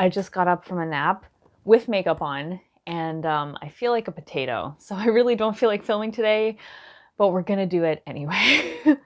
I just got up from a nap with makeup on and um, I feel like a potato. So I really don't feel like filming today, but we're gonna do it anyway.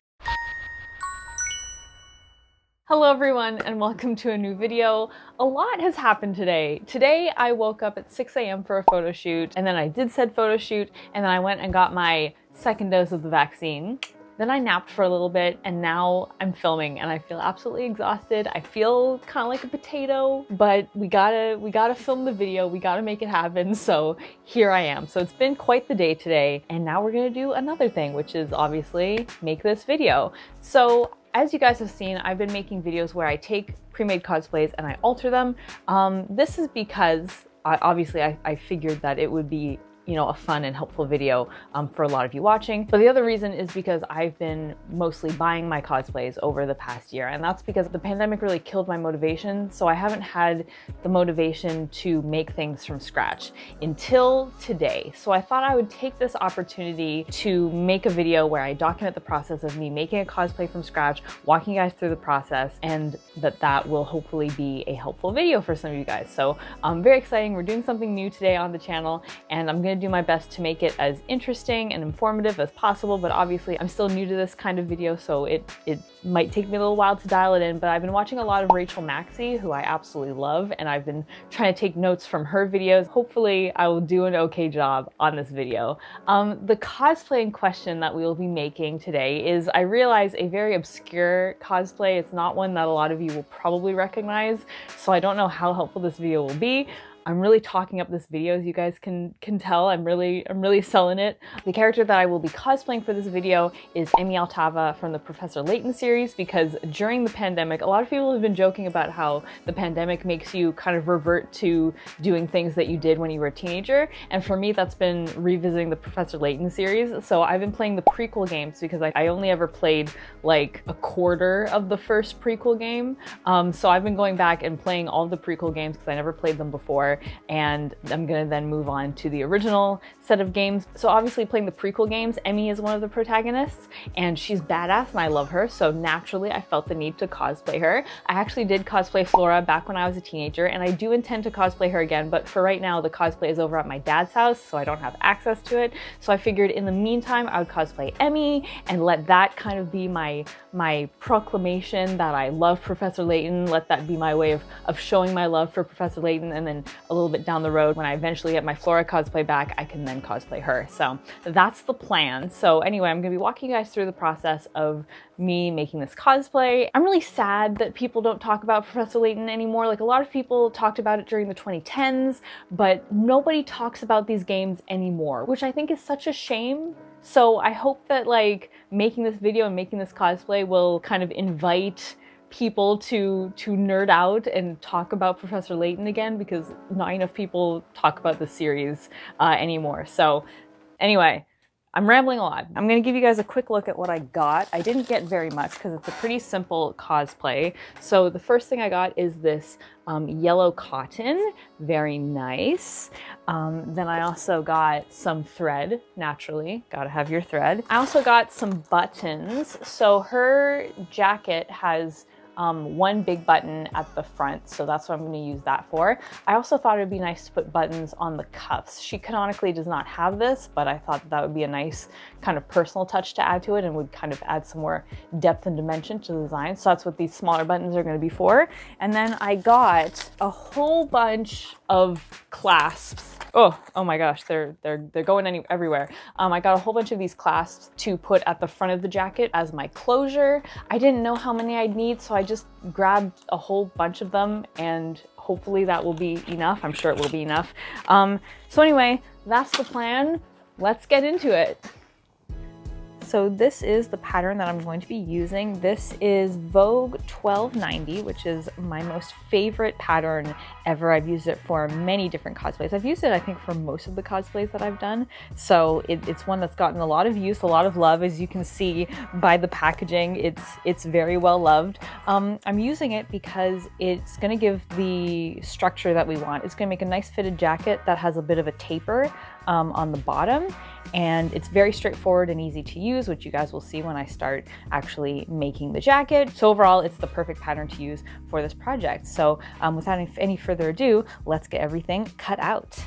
Hello everyone and welcome to a new video. A lot has happened today. Today I woke up at 6 a.m. for a photo shoot and then I did said photo shoot and then I went and got my second dose of the vaccine. Then I napped for a little bit and now I'm filming and I feel absolutely exhausted. I feel kind of like a potato, but we gotta, we gotta film the video. We gotta make it happen. So here I am. So it's been quite the day today. And now we're gonna do another thing, which is obviously make this video. So as you guys have seen, I've been making videos where I take pre-made cosplays and I alter them. Um, this is because I, obviously I, I figured that it would be you know, a fun and helpful video um, for a lot of you watching. But the other reason is because I've been mostly buying my cosplays over the past year. And that's because the pandemic really killed my motivation. So I haven't had the motivation to make things from scratch until today. So I thought I would take this opportunity to make a video where I document the process of me making a cosplay from scratch, walking you guys through the process, and that that will hopefully be a helpful video for some of you guys. So I'm um, very exciting. We're doing something new today on the channel and I'm gonna gonna do my best to make it as interesting and informative as possible, but obviously I'm still new to this kind of video, so it, it might take me a little while to dial it in, but I've been watching a lot of Rachel Maksy, who I absolutely love, and I've been trying to take notes from her videos. Hopefully I will do an okay job on this video. Um, the cosplay in question that we will be making today is, I realize, a very obscure cosplay. It's not one that a lot of you will probably recognize, so I don't know how helpful this video will be. I'm really talking up this video as you guys can can tell. I'm really I'm really selling it. The character that I will be cosplaying for this video is Emmy Altava from the Professor Layton series because during the pandemic, a lot of people have been joking about how the pandemic makes you kind of revert to doing things that you did when you were a teenager. And for me, that's been revisiting the Professor Layton series. So I've been playing the prequel games because I, I only ever played like a quarter of the first prequel game. Um, so I've been going back and playing all the prequel games because I never played them before and I'm gonna then move on to the original set of games. So obviously playing the prequel games, Emmy is one of the protagonists and she's badass and I love her. So naturally I felt the need to cosplay her. I actually did cosplay Flora back when I was a teenager and I do intend to cosplay her again, but for right now the cosplay is over at my dad's house so I don't have access to it. So I figured in the meantime I would cosplay Emmy and let that kind of be my, my proclamation that I love Professor Layton. Let that be my way of, of showing my love for Professor Layton and then a little bit down the road when I eventually get my Flora cosplay back, I can then cosplay her. So that's the plan. So anyway, I'm gonna be walking you guys through the process of me making this cosplay. I'm really sad that people don't talk about Professor Layton anymore. Like a lot of people talked about it during the 2010s, but nobody talks about these games anymore, which I think is such a shame. So I hope that like making this video and making this cosplay will kind of invite people to to nerd out and talk about Professor Layton again because not enough people talk about the series uh, anymore. So anyway, I'm rambling a lot. I'm going to give you guys a quick look at what I got. I didn't get very much because it's a pretty simple cosplay. So the first thing I got is this um, yellow cotton, very nice. Um, then I also got some thread, naturally, gotta have your thread. I also got some buttons. So her jacket has um, one big button at the front, so that's what I'm going to use that for. I also thought it would be nice to put buttons on the cuffs. She canonically does not have this, but I thought that would be a nice kind of personal touch to add to it and would kind of add some more depth and dimension to the design. So that's what these smaller buttons are going to be for. And then I got a whole bunch of clasps. Oh, oh my gosh, they're they're they're going any, everywhere. Um, I got a whole bunch of these clasps to put at the front of the jacket as my closure. I didn't know how many I'd need, so I just grabbed a whole bunch of them and hopefully that will be enough. I'm sure it will be enough. Um, so anyway, that's the plan. Let's get into it. So this is the pattern that I'm going to be using. This is Vogue 1290, which is my most favorite pattern ever. I've used it for many different cosplays. I've used it, I think, for most of the cosplays that I've done. So it, it's one that's gotten a lot of use, a lot of love. As you can see by the packaging, it's, it's very well loved. Um, I'm using it because it's gonna give the structure that we want. It's gonna make a nice fitted jacket that has a bit of a taper um, on the bottom and it's very straightforward and easy to use, which you guys will see when I start actually making the jacket. So overall, it's the perfect pattern to use for this project. So um, without any further ado, let's get everything cut out.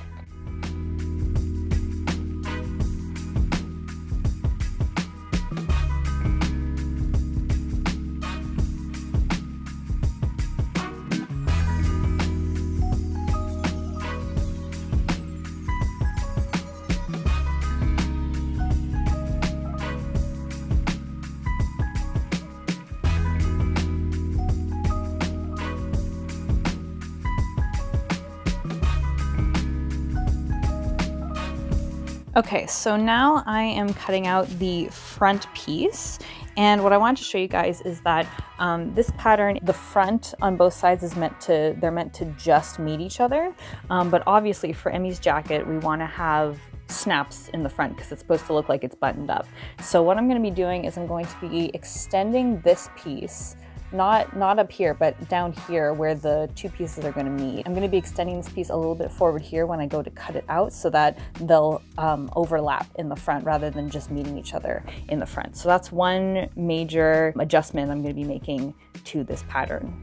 Okay, so now I am cutting out the front piece. And what I want to show you guys is that um, this pattern, the front on both sides is meant to, they're meant to just meet each other. Um, but obviously for Emmy's jacket, we want to have snaps in the front because it's supposed to look like it's buttoned up. So what I'm going to be doing is I'm going to be extending this piece not not up here, but down here where the two pieces are going to meet. I'm going to be extending this piece a little bit forward here when I go to cut it out so that they'll um, overlap in the front rather than just meeting each other in the front. So that's one major adjustment I'm going to be making to this pattern.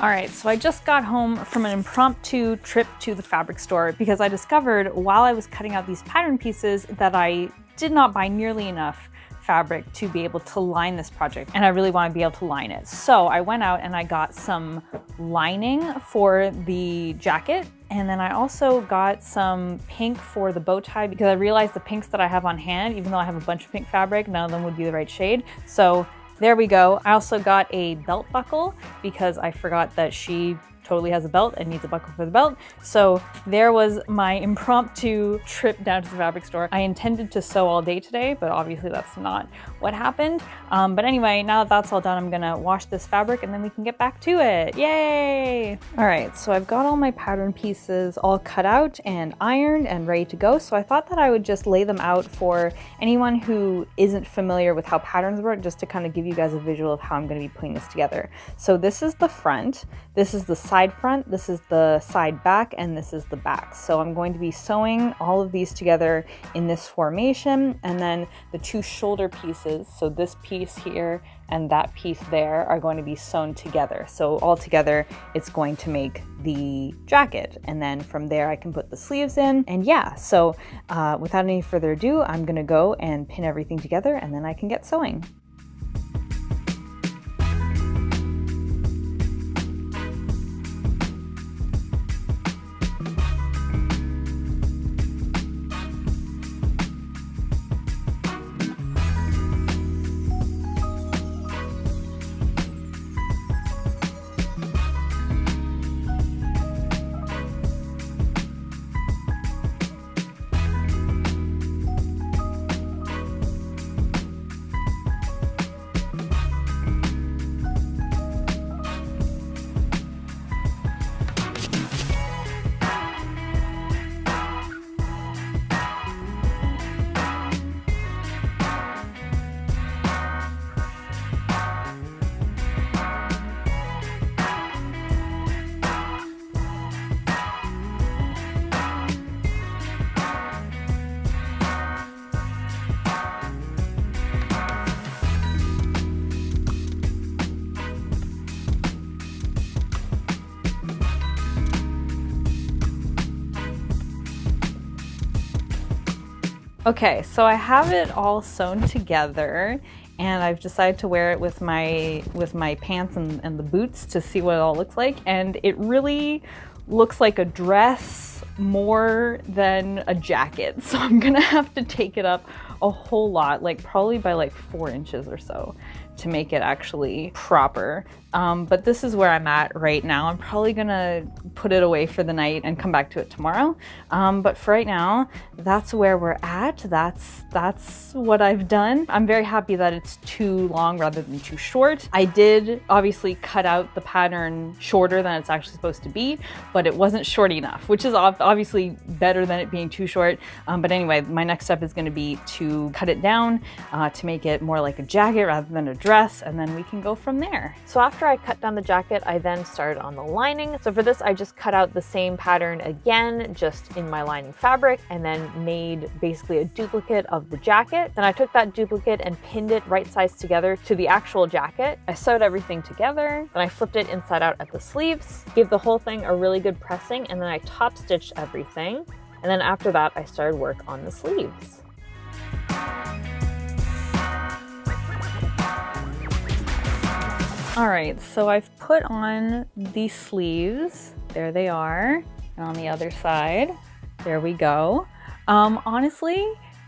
All right, so I just got home from an impromptu trip to the fabric store because I discovered while I was cutting out these pattern pieces that I did not buy nearly enough fabric to be able to line this project and I really want to be able to line it. So I went out and I got some lining for the jacket and then I also got some pink for the bow tie because I realized the pinks that I have on hand, even though I have a bunch of pink fabric, none of them would be the right shade. So there we go. I also got a belt buckle because I forgot that she totally has a belt and needs a buckle for the belt. So there was my impromptu trip down to the fabric store. I intended to sew all day today, but obviously that's not what happened. Um, but anyway, now that that's all done, I'm gonna wash this fabric and then we can get back to it. Yay! All right, so I've got all my pattern pieces all cut out and ironed and ready to go. So I thought that I would just lay them out for anyone who isn't familiar with how patterns work, just to kind of give you guys a visual of how I'm gonna be putting this together. So this is the front, this is the side side front, this is the side back, and this is the back. So I'm going to be sewing all of these together in this formation, and then the two shoulder pieces, so this piece here and that piece there are going to be sewn together. So all together, it's going to make the jacket. And then from there, I can put the sleeves in. And yeah, so uh, without any further ado, I'm gonna go and pin everything together and then I can get sewing. Okay, so I have it all sewn together and I've decided to wear it with my with my pants and, and the boots to see what it all looks like. And it really looks like a dress more than a jacket. So I'm gonna have to take it up a whole lot, like probably by like four inches or so to make it actually proper. Um, but this is where I'm at right now. I'm probably gonna put it away for the night and come back to it tomorrow. Um, but for right now, that's where we're at. That's that's what I've done. I'm very happy that it's too long rather than too short. I did obviously cut out the pattern shorter than it's actually supposed to be, but it wasn't short enough, which is obviously better than it being too short. Um, but anyway, my next step is gonna be to cut it down uh, to make it more like a jacket rather than a dress, and then we can go from there. So after I cut down the jacket, I then started on the lining. So for this, I just cut out the same pattern again, just in my lining fabric, and then made basically a duplicate of the jacket. Then I took that duplicate and pinned it right sides together to the actual jacket. I sewed everything together, then I flipped it inside out at the sleeves, gave the whole thing a really good pressing, and then I top stitched everything. And then after that, I started work on the sleeves. All right, so I've put on the sleeves. There they are. And on the other side, there we go. Um, honestly,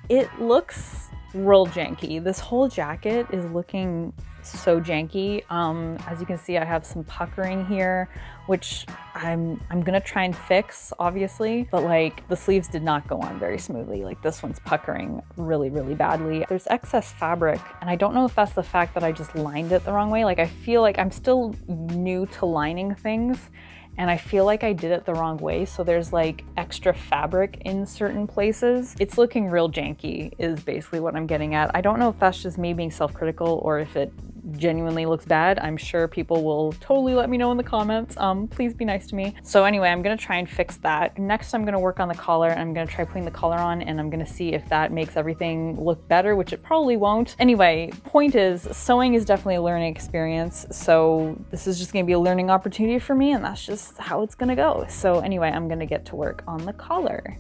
it looks real janky. This whole jacket is looking so janky. Um, as you can see, I have some puckering here, which I'm, I'm gonna try and fix, obviously, but like the sleeves did not go on very smoothly. Like this one's puckering really, really badly. There's excess fabric, and I don't know if that's the fact that I just lined it the wrong way. Like I feel like I'm still new to lining things, and I feel like I did it the wrong way. So there's like extra fabric in certain places. It's looking real janky is basically what I'm getting at. I don't know if that's just me being self-critical or if it genuinely looks bad. I'm sure people will totally let me know in the comments. Um, please be nice to me. So anyway, I'm gonna try and fix that. Next, I'm gonna work on the collar and I'm gonna try putting the collar on and I'm gonna see if that makes everything look better, which it probably won't. Anyway, point is, sewing is definitely a learning experience. So this is just gonna be a learning opportunity for me and that's just how it's gonna go. So anyway, I'm gonna get to work on the collar.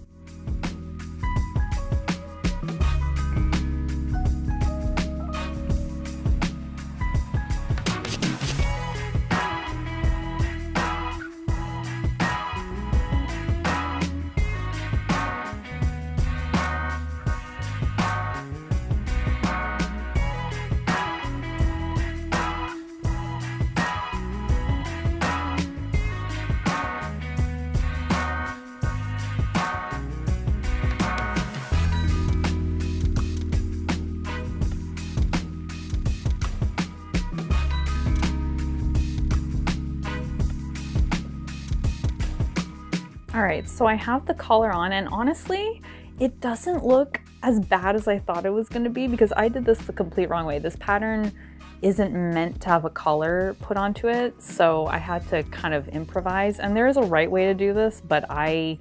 Right, so I have the collar on and honestly, it doesn't look as bad as I thought it was gonna be because I did this the complete wrong way. This pattern isn't meant to have a collar put onto it, so I had to kind of improvise. And there is a right way to do this, but I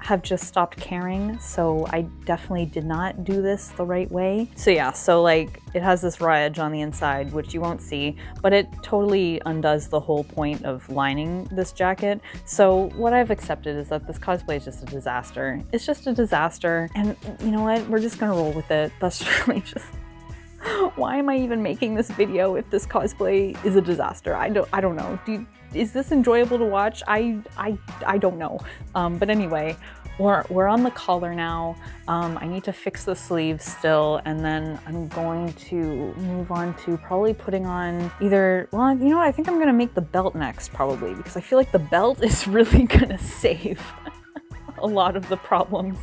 have just stopped caring, so I definitely did not do this the right way. So yeah, so like it has this raw edge on the inside, which you won't see, but it totally undoes the whole point of lining this jacket. So what I've accepted is that this cosplay is just a disaster. It's just a disaster, and you know what? We're just gonna roll with it. That's really just why am I even making this video if this cosplay is a disaster? I don't I don't know. Do you, is this enjoyable to watch? I I I don't know. Um, but anyway, we're we're on the collar now. Um, I need to fix the sleeves still, and then I'm going to move on to probably putting on either. Well, you know what? I think I'm gonna make the belt next probably because I feel like the belt is really gonna save a lot of the problems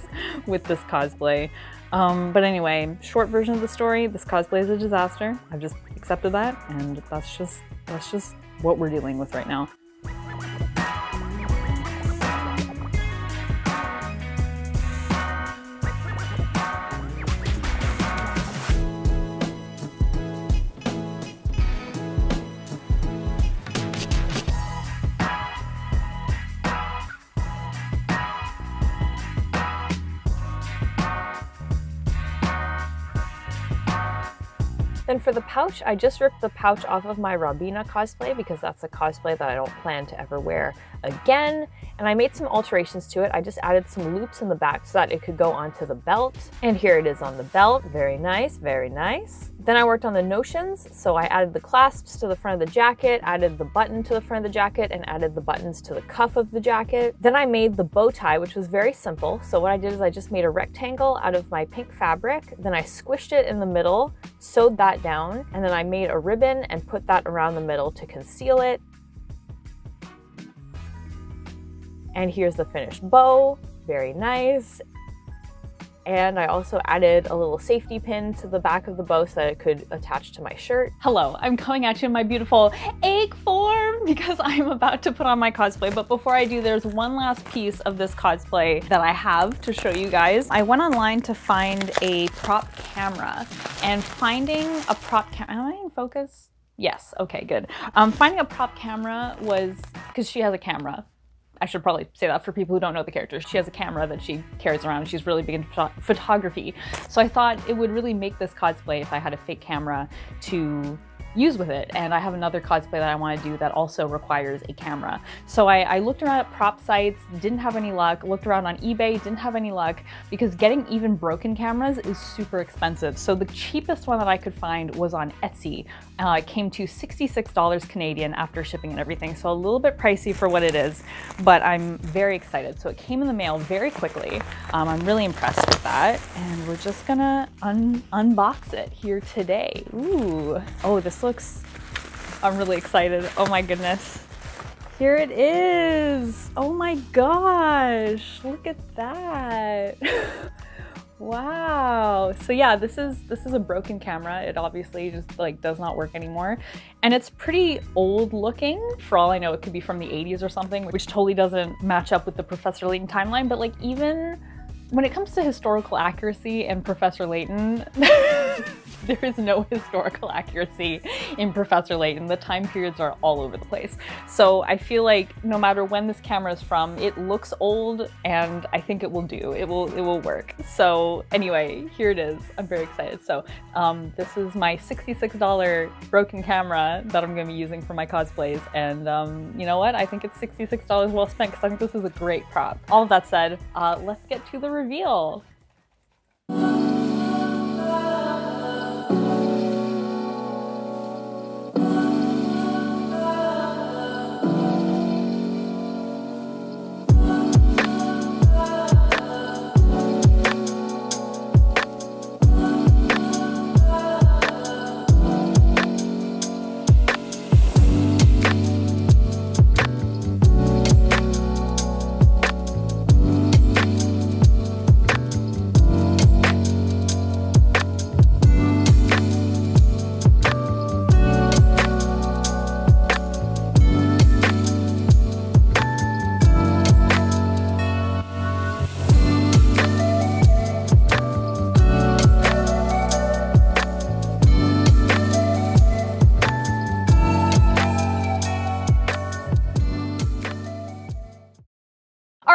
with this cosplay. Um, but anyway, short version of the story, this cosplay is a disaster. I've just accepted that and that's just, that's just what we're dealing with right now. Then for the pouch, I just ripped the pouch off of my Robina cosplay because that's a cosplay that I don't plan to ever wear again. And I made some alterations to it. I just added some loops in the back so that it could go onto the belt. And here it is on the belt. Very nice, very nice. Then I worked on the notions, so I added the clasps to the front of the jacket, added the button to the front of the jacket, and added the buttons to the cuff of the jacket. Then I made the bow tie, which was very simple. So what I did is I just made a rectangle out of my pink fabric, then I squished it in the middle, sewed that down, and then I made a ribbon and put that around the middle to conceal it. And here's the finished bow, very nice. And I also added a little safety pin to the back of the bow so that it could attach to my shirt. Hello, I'm coming at you in my beautiful egg form because I'm about to put on my cosplay. But before I do, there's one last piece of this cosplay that I have to show you guys. I went online to find a prop camera and finding a prop camera, am I in focus? Yes, okay, good. Um, finding a prop camera was, because she has a camera, I should probably say that for people who don't know the character. She has a camera that she carries around. She's really big in pho photography. So I thought it would really make this cosplay if I had a fake camera to use with it. And I have another cosplay that I want to do that also requires a camera. So I, I, looked around at prop sites, didn't have any luck, looked around on eBay, didn't have any luck, because getting even broken cameras is super expensive. So the cheapest one that I could find was on Etsy. Uh, it came to $66 Canadian after shipping and everything. So a little bit pricey for what it is, but I'm very excited. So it came in the mail very quickly. Um, I'm really impressed with that. And we're just gonna un unbox it here today. Ooh, oh, this looks, I'm really excited. Oh my goodness. Here it is. Oh my gosh, look at that. wow. So yeah, this is this is a broken camera. It obviously just like does not work anymore. And it's pretty old looking. For all I know, it could be from the 80s or something, which totally doesn't match up with the Professor Layton timeline, but like even when it comes to historical accuracy and Professor Layton, there is no historical accuracy in Professor Layton. The time periods are all over the place. So I feel like no matter when this camera is from, it looks old and I think it will do. It will it will work. So anyway, here it is. I'm very excited. So um, this is my $66 broken camera that I'm going to be using for my cosplays. And um, you know what? I think it's $66 well spent because I think this is a great prop. All of that said, uh, let's get to the reveal.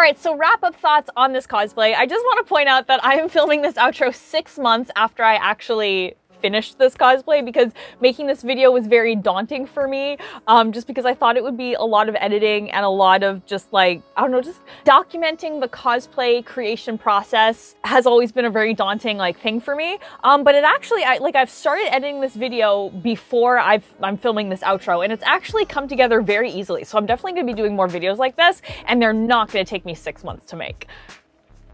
Right, so wrap up thoughts on this cosplay. I just want to point out that I am filming this outro six months after I actually finished this cosplay because making this video was very daunting for me um, just because I thought it would be a lot of editing and a lot of just like, I don't know, just documenting the cosplay creation process has always been a very daunting like thing for me. Um, but it actually, I, like I've started editing this video before I've, I'm filming this outro and it's actually come together very easily. So I'm definitely gonna be doing more videos like this and they're not gonna take me six months to make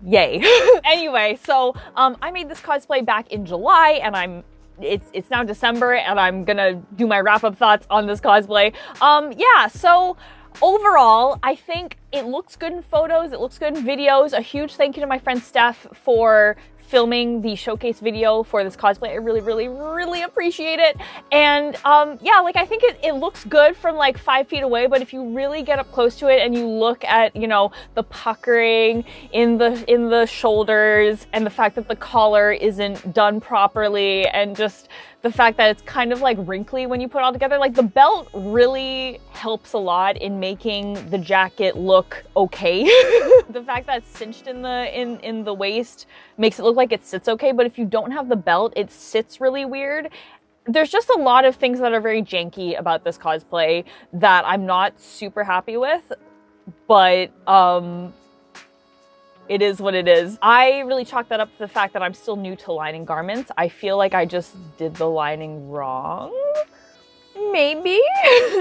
yay. anyway, so um, I made this cosplay back in July and I'm it's it's now December and I'm gonna do my wrap up thoughts on this cosplay. Um, yeah, so overall, I think it looks good in photos, it looks good in videos. A huge thank you to my friend Steph for filming the showcase video for this cosplay. I really, really, really appreciate it. And um, yeah, like I think it, it looks good from like five feet away, but if you really get up close to it and you look at, you know, the puckering in the in the shoulders and the fact that the collar isn't done properly and just the fact that it's kind of like wrinkly when you put it all together. Like the belt really helps a lot in making the jacket look okay. the fact that it's cinched in the in in the waist makes it look like it sits okay, but if you don't have the belt, it sits really weird there's just a lot of things that are very janky about this cosplay that I'm not super happy with, but um it is what it is. I really chalk that up to the fact that I'm still new to lining garments. I feel like I just did the lining wrong. Maybe.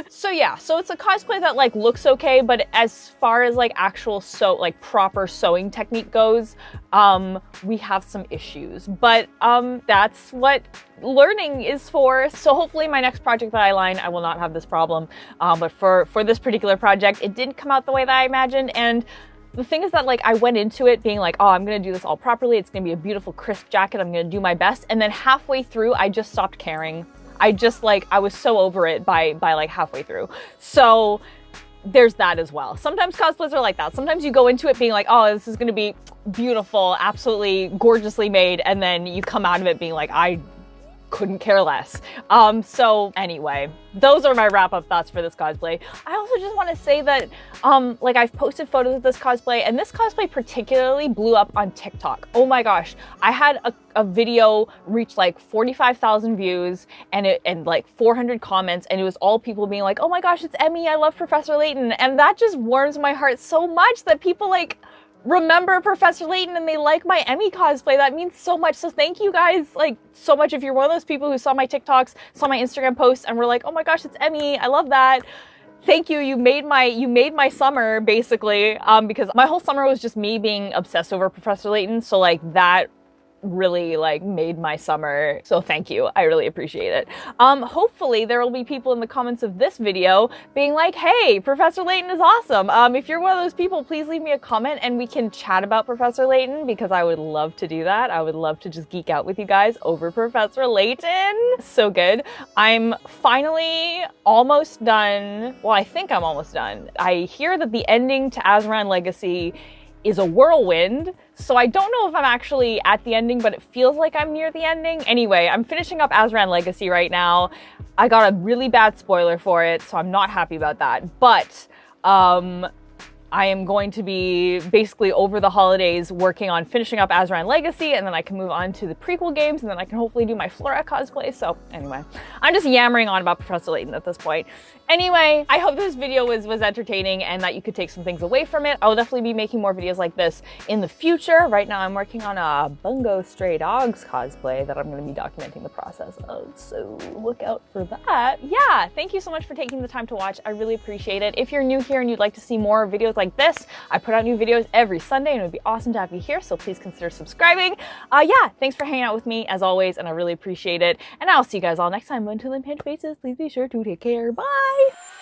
So yeah. So it's a cosplay that like looks okay but as far as like actual sew like proper sewing technique goes um we have some issues. But um that's what learning is for. So hopefully my next project that i line i will not have this problem. Um but for for this particular project it didn't come out the way that i imagined and the thing is that like I went into it being like, oh, I'm gonna do this all properly. It's gonna be a beautiful crisp jacket. I'm gonna do my best. And then halfway through, I just stopped caring. I just like I was so over it by by like halfway through. So there's that as well. Sometimes cosplays are like that. Sometimes you go into it being like, oh, this is gonna be beautiful, absolutely gorgeously made, and then you come out of it being like, I couldn't care less. Um, so anyway, those are my wrap up thoughts for this cosplay. I also just want to say that, um, like I've posted photos of this cosplay and this cosplay particularly blew up on TikTok. Oh my gosh. I had a, a video reach like 45,000 views and it, and like 400 comments and it was all people being like, oh my gosh, it's Emmy. I love Professor Layton. And that just warms my heart so much that people like, remember Professor Layton and they like my Emmy cosplay. That means so much. So thank you guys like so much. If you're one of those people who saw my TikToks, saw my Instagram posts and were like, oh my gosh, it's Emmy. I love that. Thank you. You made my you made my summer basically um, because my whole summer was just me being obsessed over Professor Layton. So like that really like made my summer. So thank you. I really appreciate it. Um, hopefully there will be people in the comments of this video being like, hey, Professor Layton is awesome. Um, if you're one of those people, please leave me a comment and we can chat about Professor Layton because I would love to do that. I would love to just geek out with you guys over Professor Layton. So good. I'm finally almost done. Well, I think I'm almost done. I hear that the ending to Azran Legacy is a whirlwind. So I don't know if I'm actually at the ending, but it feels like I'm near the ending. Anyway, I'm finishing up Azran Legacy right now. I got a really bad spoiler for it, so I'm not happy about that. But um, I am going to be basically over the holidays working on finishing up Azran Legacy, and then I can move on to the prequel games, and then I can hopefully do my Flora cosplay. So anyway, I'm just yammering on about Professor Layton at this point. Anyway, I hope this video was, was entertaining and that you could take some things away from it. I will definitely be making more videos like this in the future. Right now I'm working on a Bungo Stray Dogs cosplay that I'm going to be documenting the process of, so look out for that. Yeah, thank you so much for taking the time to watch. I really appreciate it. If you're new here and you'd like to see more videos like this, I put out new videos every Sunday and it would be awesome to have you here, so please consider subscribing. Uh, yeah, thanks for hanging out with me as always, and I really appreciate it. And I'll see you guys all next time. Until then, pinch faces, please be sure to take care. Bye! Bye!